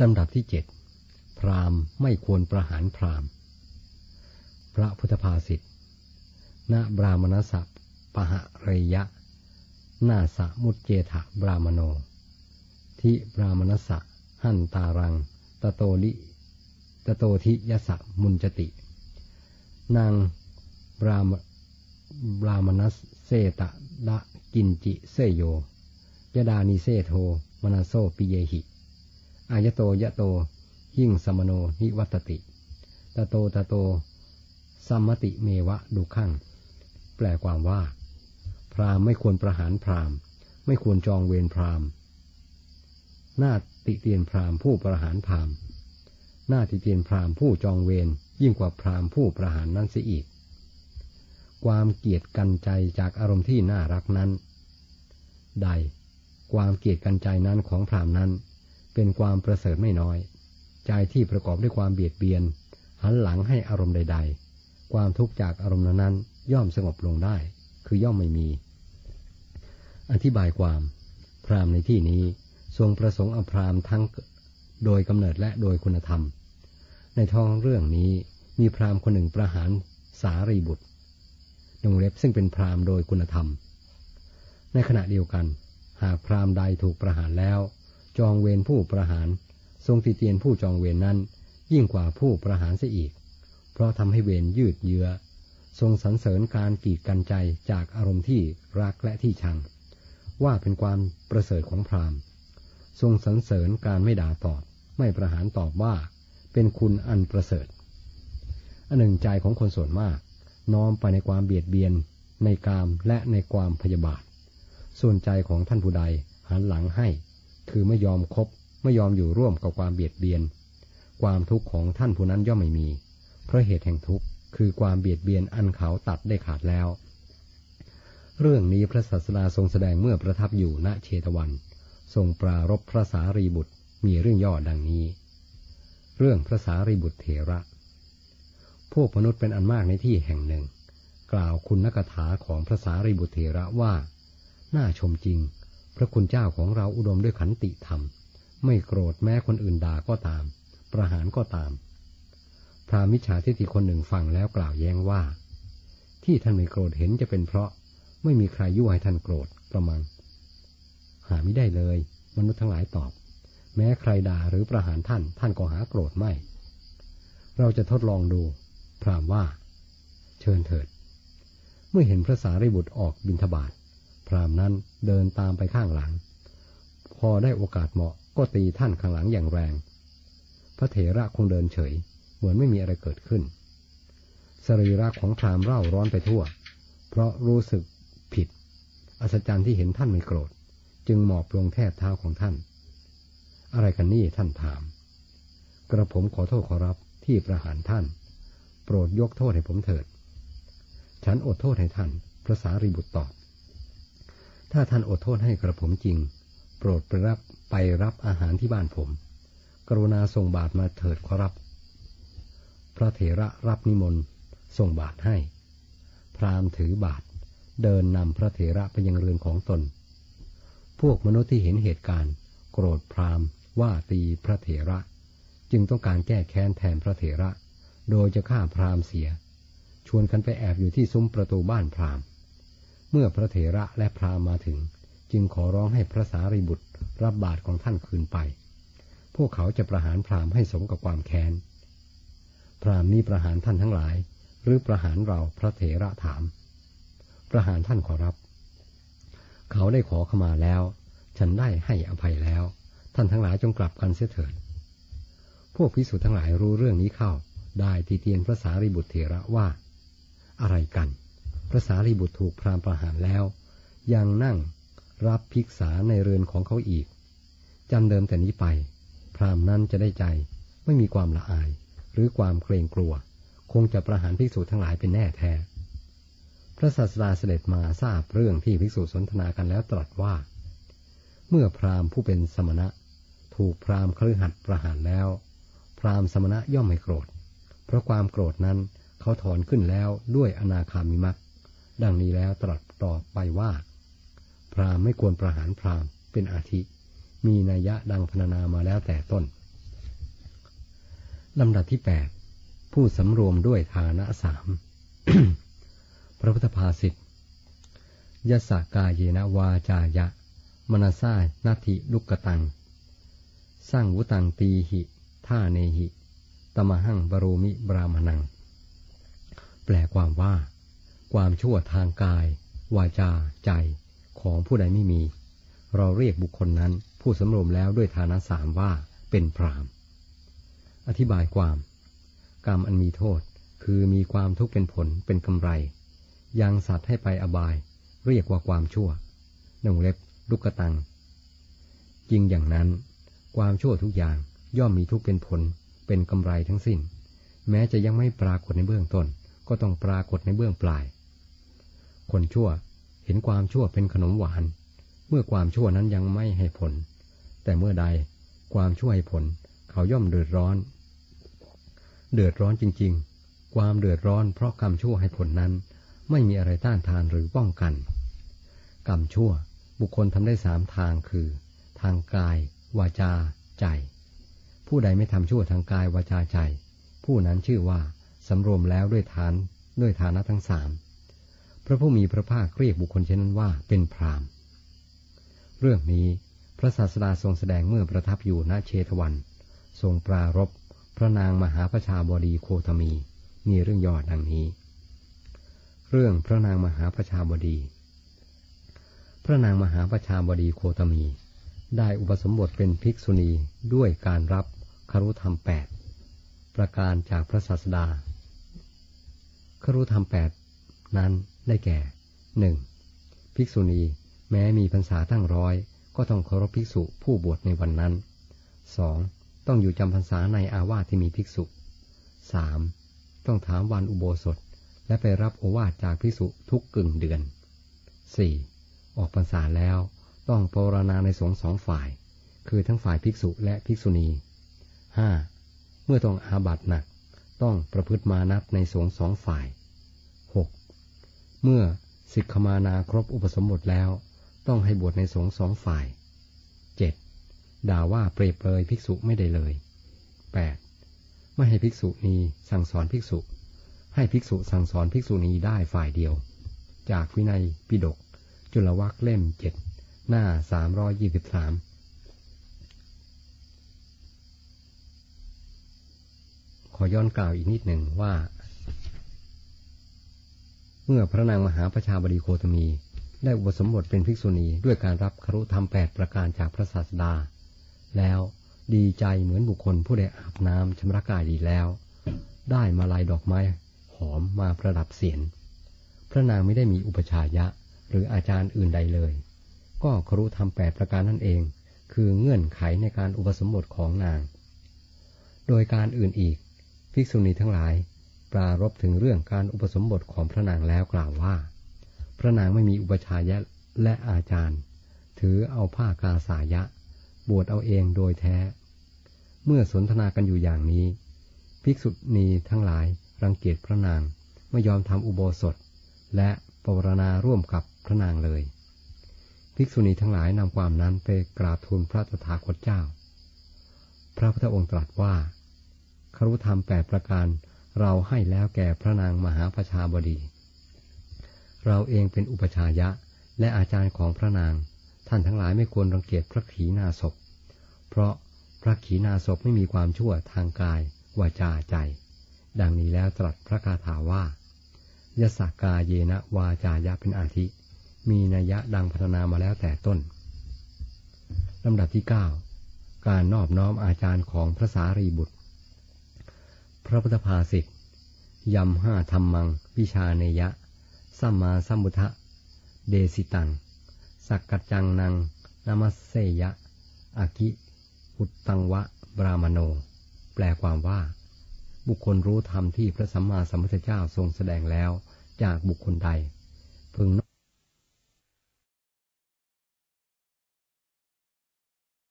ลำดับที่เจ็ดพราหมณ์ไม่ควรประหารพราหมณ์ พระพุทธภาษิตณบรามณสัพปะหะเรยะ นาสะมุจเจถะบรามโน ทิบรามณสะหันตารัง ตโตลิตโตทิยสะมุนจติ นางบรามบรามณสเซตะดะกินจิเซโยยะทานิเสโธ มะนะโส ปิเยหิ ยะโตยะโต หิงสะมะโนนิวัตตะติ ตะโต ตะโต สัมมะติเมวะ ทุกขังแปลความว่า พราหมณ์ไม่ควรประหารพราหมณ์ ไม่ควรจองเวรพราหมณ์หน้าติเตียนพราหมณ์ผู้ประหารพราหมณ์หน้าติเตียนพราหมณ์ผู้จองเวรยิ่งกว่าพราหมณ์ผู้ประหารนั้นเสียอีก ความเกียดกันใจจากอารมณ์ที่น่ารักนั้น ใด ความเกียดกันใจนั้นของพราหมณ์นั้น เป็นความประเสริฐไม่น้อย ใจที่ประกอบด้วยความเบียดเบียน หันหลังให้อารมณ์ใด ๆ ความทุกข์จากอารมณ์นั้นย่อมสงบลงได้ คือย่อมไม่มี อธิบายความ พรามในที่นี้ทรงประสงค์อพรามทั้งโดยกำเนิดและโดยคุณธรรม ในท้องเรื่องนี้มีพรามคนหนึ่งประหารสารีบุตรดงเล็บซึ่งเป็นพรามโดยคุณธรรม ในขณะเดียวกัน หากพรามใดถูกประหารแล้ว จองเวรผู้ประหาร ทรงติเตียนผู้จองเวรนนั้น ยิ่งกว่าผู้ประหารเสียอีก เพราะทำให้เวรยืดเยื้อ ทรงสรรเสริญการกีดกันใจจากอารมณ์ที่รักและที่ชัง ว่าเป็นความประเสริฐของพราหมณ์ ทรงสรรเสริญการไม่ด่าตอบ ไม่ประหารตอบว่า เป็นคุณอันประเสริฐอันหนึ่งใจของคนส่วนมาก น้อมไปในความเบียดเบียน ในกามและในความพยาบาท ส่วนใจของท่านผู้ใดหันหลังให้ คือไม่ยอมคบไม่ยอมอยู่ร่วมกับความเบียดเบียน ความทุกข์ของท่านผู้นั้นย่อมไม่มี เพราะเหตุแห่งทุกข์คือความเบียดเบียนอันเขาตัดได้ขาดแล้ว เรื่องนี้พระศาสดาทรงแสดงเมื่อประทับอยู่ณเชตวัน ทรงปรารบพระสารีบุตรมีเรื่องย่อดังนี้ เรื่องพระสารีบุตรเถระ พวกมนุษย์เป็นอันมากในที่แห่งหนึ่ง กล่าวคุณนักถาของพระสารีบุตรเถระว่า น่าชมจริง ระคุณเจ้าของเราอุดมด้วยขันติธรรม ไม่โกรธแม้คนอื่นด่าก็ตาม ประหารก็ตาม พระมิจฉาทิฏฐิคนหนึ่งฟังแล้วกล่าวแย้งว่า ที่ท่านไม่โกรธเห็นจะเป็นเพราะไม่มีใครยั่วให้ท่านโกรธประมัง หาไม่ได้เลย มนุษย์ทั้งหลายตอบ แม้ใครด่าหรือประหารท่าน ท่านก็หาโกรธไม่ เราจะทดลองดู พรามว่า เชิญเถิด เมื่อเห็นพระสารีบุตรออกบินทบาท พรามนั้นเดินตามไปข้างหลัง พอได้โอกาสเหมาะก็ตีท่านข้างหลังอย่างแรง พระเถระคงเดินเฉย เหมือนไม่มีอะไรเกิดขึ้น สรีระของพรามเร่าร้อนไปทั่ว เพราะรู้สึกผิด อัศจรรย์ที่เห็นท่านไม่โกรธ จึงหมอบลงแทบเท้าของท่าน อะไรกันนี่ท่านถาม กระผมขอโทษขอรับที่ประหารท่าน โปรดยกโทษให้ผมเถิด ฉันอดโทษให้ท่าน พระสารีบุตรตอบ ถ้าท่านอดโทษให้กระผมจริง โปรดไปรับไปรับอาหารที่บ้านผม กรุณาส่งบาตรมาเถิดขอรับ พระเถระรับนิมนต์ส่งบาตรให้ พราหมณ์ถือบาตรเดินนำพระเถระไปยังเรือนของตน พวกมนุษย์ที่เห็นเหตุการณ์ โกรธพราหมณ์ว่าตีพระเถระ จึงต้องการแก้แค้นแทนพระเถระ โดยจะฆ่าพราหมณ์เสีย ชวนกันไปแอบอยู่ที่ซุ้มประตูบ้านพราหมณ์ เมื่อพระเถระและพราหมณ์มาถึง จึงขอร้องให้พระสารีบุตรรับบาตรของท่านคืนไป พวกเขาจะประหารพราหมณ์ให้สมกับความแค้น พราหมณ์นี้ประหารท่านทั้งหลาย หรือประหารเราพระเถระถาม ประหารท่านขอรับ เขาได้ขอขมาแล้ว ฉันได้ให้อภัยแล้ว ท่านทั้งหลายจงกลับกันเสียเถิด พวกพิสุทั้งหลายรู้เรื่องนี้เข้า ได้ตีเตียนพระสารีบุตรเถระว่า อะไรกัน พระสารีบุตรถูกพรามประหารแล้ว ยังนั่งรับภิกษาในเรือนของเขาอีกจำเดิมแต่นี้ไป พรามนั้นจะได้ใจไม่มีความละอาย หรือความเกรงกลัว คงจะประหารภิกษุทั้งหลายเป็นแน่แท้ พระศาสดาเสด็จมาทราบเรื่องที่ภิกษุสนทนากันแล้วตรัสว่า เมื่อพราหมณ์ผู้เป็นสมณะ ถูกพราหมณ์ครือหัดประหารแล้ว พราหมณ์สมณะย่อมไม่โกรธ เพราะความโกรธนั้นเขาถอนขึ้นแล้วด้วยอนาคามิมัก ดังนี้แล้วตรัสต่อไปว่า พราหมณ์ไม่ควรประหารพราหมณ์เป็นอาทิ มีนัยยะดังพรรณนามาแล้วแต่ต้นลำดับที่แปดผู้สำรวมด้วยฐานะสามพระพุทธภาษิตยสากาเยนะวาจายะ มนาซานาทิลุกกตัง สร้างวุตังตีหิ ท่าเนหิ ตมหังบรูมิบรามนัง แปลความว่า ความชั่วทางกาย วาจา ใจของผู้ใดไม่มี เราเรียกบุคคลนั้นผู้สำรวมแล้วด้วยฐานะสามว่าเป็นพรามอธิบายความ กรรมอันมีโทษคือมีความทุกข์เป็นผลเป็นกำไร ยังสัตว์ให้ไปอบาย เรียกว่าความชั่วหนึ่งเล็บลุกตังจริงอย่างนั้น ความชั่วทุกอย่างย่อมมีทุกข์เป็นผลเป็นกำไรทั้งสิ้น แม้จะยังไม่ปรากฏในเบื้องต้น ก็ต้องปรากฏในเบื้องปลาย คนชั่วเห็นความชั่วเป็นขนมหวาน เมื่อความชั่วนั้นยังไม่ให้ผล แต่เมื่อใดความชั่วให้ผล เขาย่อมเดือดร้อน เดือดร้อนจริง ๆ ความเดือดร้อนเพราะกรรมชั่วให้ผลนั้น ไม่มีอะไรต้านทานหรือป้องกัน กรรมชั่วบุคคลทำได้สามทางคือ ทางกาย วาจา ใจ ผู้ใดไม่ทำชั่วทางกายวาจาใจ ผู้นั้นชื่อว่าสำรวมแล้วด้วยฐานด้วยฐานะทั้งสาม ระผู้มีพระภาคเรียกบุคคลเช่นนั้นว่าเป็นพรามเรื่องนี้พระศาสดาทรงแสดงเมื่อประทับอยู่ณเชตวัน ทรงปรารบพระนางมหาประชาบดีโคตมี มีเรื่องย่อดังนี้ เรื่องพระนางมหาประชาบดี พระนางมหาประชาบดีโคตมี ได้อุปสมบทเป็นภิกษุณีด้วยการรับครุธรรมแปดประการจากพระศาสดาครุธรรมแปดนั้นได้แก่หนึ่งภิกษุณีแม้มีพรรษาตั้งร้อยก็ต้องเคารพภิกษุผู้บวชในวันนั้นสองต้องอยู่จำพรรษาในอาวาสที่มีภิกษุสามต้องถามวันอุโบสถ และไปรับโอวาทจากภิกษุทุกกึ่งเดือนสี่ออกพรรษาแล้วต้องปรณาในสงสองฝ่าย คือทั้งฝ่ายภิกษุและภิกษุณีห้าเมื่อต้องอาบัตหนัก ต้องประพฤติมานัดในสงสองฝ่าย เมื่อสิกขมานาครบอุปสมบทแล้ว ต้องให้บวชในสงฆ์สองฝ่ายเจ็ดด่าว่าเปรียบเปรยภิกษุไม่ได้เลยแปดไม่ให้ภิกษุนีสั่งสอนภิกษุ ให้ภิกษุสั่งสอนภิกษุณีได้ฝ่ายเดียว จากวินัยปิฎกจุลวักเล่มเจ็ดหน้าสามรอยี่สิบสามขอย้อนกล่าวอีกนิดหนึ่งว่า เมื่อพระนางมหาประชาบดีโคตมี ได้อุปสมบทเป็นภิกษุณีด้วยการรับครุธรรมแปดประการจากพระศาสดา แล้วดีใจเหมือนบุคคลผู้ได้อาบน้ำชำระกายดีแล้ว ได้มาลายดอกไม้หอมมาประดับเสียน พระนางไม่ได้มีอุปชายะหรืออาจารย์อื่นใดเลย ก็ครุธรรมแปดประการนั่นเอง คือเงื่อนไขในการอุปสมบทของนาง โดยการอื่นอีกภิกษุณีทั้งหลาย ปรารบถึงเรื่องการอุปสมบทของพระนางแล้วกล่าวว่า พระนางไม่มีอุปชายะและอาจารย์ ถือเอาผ้ากาสายะ บวชเอาเองโดยแท้ เมื่อสนทนากันอยู่อย่างนี้ ภิกษุณีทั้งหลายรังเกียจพระนางไม่ยอมทำอุโบสถ และปรณาร่วมกับพระนางเลย ภิกษุณีทั้งหลายนำความนั้นไปกราบทูลพระตถาคตเจ้า พระพุทธองค์ตรัสว่าครุธรรมแปดประการ เราให้แล้วแก่พระนางมหาประชาบดี เราเองเป็นอุปชายะและอาจารย์ของพระนาง ท่านทั้งหลายไม่ควรรังเกียจพระขีณาสพ เพราะพระขีณาสพไม่มีความชั่วทางกายวาจาใจ ดังนี้แล้วตรัสพระคาถาว่ายสากาเยนะวาจายะเป็นอาทิ มีนัยยะดังพัฒนามาแล้วแต่ต้นลำดับที่เก้าการนอบน้อมอาจารย์ของพระสารีบุตร พระพุทธภาษิตยำห้าธรรมัง วิชาเนยะ สัมมาสัมบุทะเดสิตัง สักกัจจังนังนามัสเสยะ อากิอุตตังวะ บรามโน แปลความว่า บุคคลรู้ธรรมที่พระสัมมาสัมพุทธเจ้าทรงแสดงแล้วจากบุคคลใด